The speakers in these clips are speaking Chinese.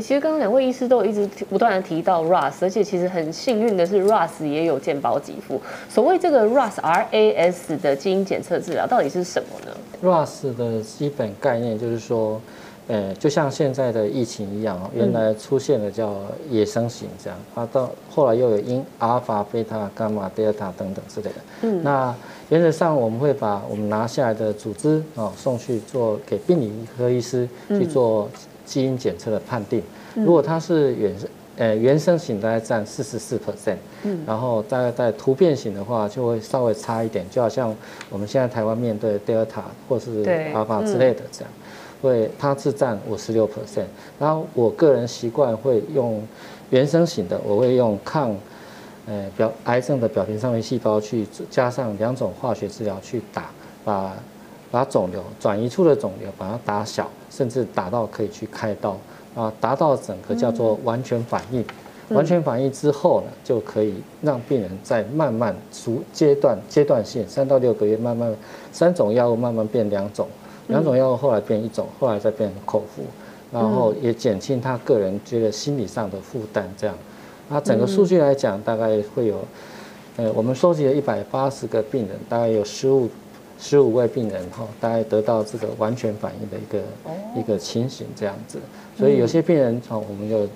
其实刚刚两位医师都一直不断的提到 RAS，而且其实很幸运的是 RAS 也有健保给付。所谓这个 RAS RAS 的基因检测治疗到底是什么呢？RAS 的基本概念就是说，呃，就像现在的疫情一样，原来出现了叫野生型这样，啊，到后来又有因阿尔法、贝塔、伽马、德尔塔等等之类的。嗯，那原则上我们会把我们拿下来的组织啊送去做给病理科医师去做。基因检测的判定，如果它是原生呃原生型，大概占四十四 percent，嗯，然后大概在突变型的话，就会稍微差一点，就好像我们现在台湾面对 Delta 或是 Alpha 之类的这样，会它是占五十六 percent，然后我个人习惯会用原生型的，我会用抗呃表癌症的表皮上面细胞去加上两种化学治疗去打，把把肿瘤转移出的肿瘤把它打小。甚至打到可以去开刀啊，达到整个叫做完全反应。完全反应之后呢，就可以让病人在慢慢逐阶段阶段性三到六个月慢慢三种药物慢慢变两种，两种药物后来变一种，后来再变口服，然后也减轻他个人觉得心理上的负担。这样，那整个数据来讲，大概会有，呃，我们收集了一百八十个病人，大概有十五。十五位病人哈，大概得到这个完全反应的一个一个情形这样子，所以有些病人哈，我们就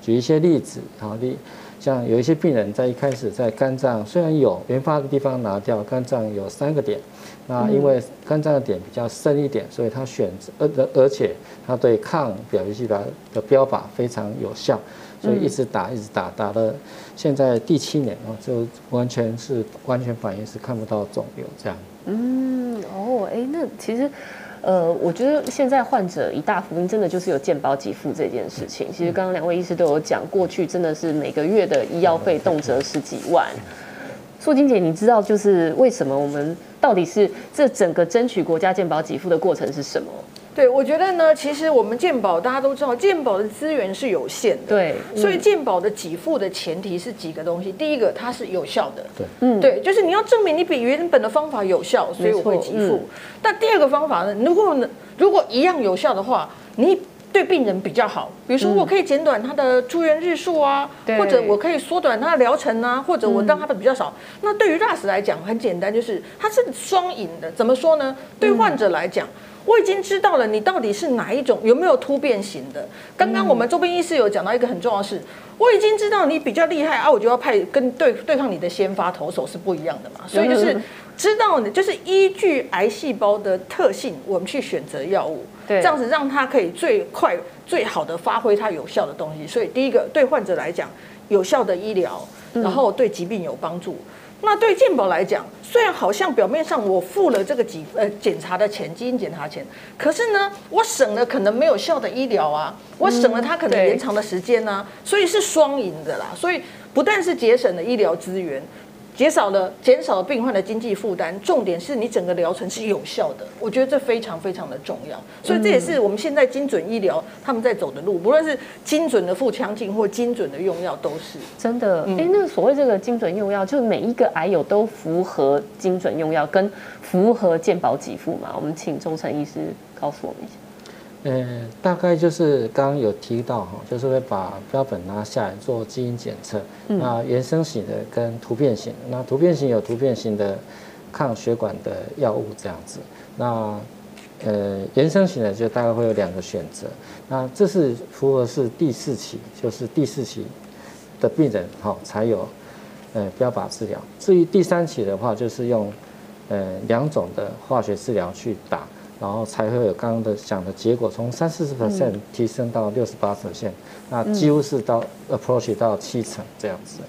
举一些例子，好例像有一些病人在一开始在肝脏虽然有原发的地方拿掉，肝脏有三个点，那因为肝脏的点比较深一点，所以他选择而而且他对抗表皮细胞的标靶非常有效，所以一直打一直打打了现在第七年哦，就完全是完全反应是看不到肿瘤这样。嗯哦，哎，那其实，呃，我觉得现在患者一大福音，真的就是有健保给付这件事情。其实刚刚两位医师都有讲，过去真的是每个月的医药费动辄十几万。素金姐，你知道就是为什么我们到底是这整个争取国家健保给付的过程是什么？对，我觉得呢，其实我们健保大家都知道，健保的资源是有限的，对，所以健保的给付的前提是几个东西。第一个，它是有效的，对，嗯，对，就是你要证明你比原本的方法有效，所以我会给付。但第二个方法呢，如果呢，如果一样有效的话，你对病人比较好，比如说我可以减短他的住院日数啊，或者我可以缩短他的疗程啊，或者我让他的比较少。那对于 RAS 来讲，很简单，就是它是双赢的。怎么说呢？对患者来讲。我已经知道了，你到底是哪一种，有没有突变型的？刚刚我们周边医师有讲到一个很重要的事，我已经知道你比较厉害啊，我就要派跟对对抗你的先发投手是不一样的嘛。所以就是知道你就是依据癌细胞的特性，我们去选择药物，这样子让它可以最快最好的发挥它有效的东西。所以第一个对患者来讲，有效的医疗，然后对疾病有帮助。那对健保来讲，虽然好像表面上我付了这个几呃检查的钱，基因检查钱，可是呢，我省了可能没有效的医疗啊，我省了它可能延长的时间呢，所以是双赢的啦。所以不但是节省了医疗资源。减少了减少了病患的经济负担，重点是你整个疗程是有效的，我觉得这非常非常的重要，所以这也是我们现在精准医疗他们在走的路，不论是精准的腹腔镜或精准的用药都是真的。哎，那所谓这个精准用药，就是每一个癌友都符合精准用药跟符合健保给付嘛？我们请钟诚医师告诉我们一下。呃，大概就是刚刚有提到哈，就是会把标本拿下来做基因检测。那原生型的跟突变型，那突变型有突变型的抗血管的药物这样子。那呃，原生型的就大概会有两个选择。那这是符合是第四期，就是第四期的病人哈才有呃标靶治疗。至于第三期的话，就是用呃两种的化学治疗去打。然后才会有刚刚的讲的结果，从三四十 percent 提升到六十八 percent，那几乎是到 approach 到七成这样子。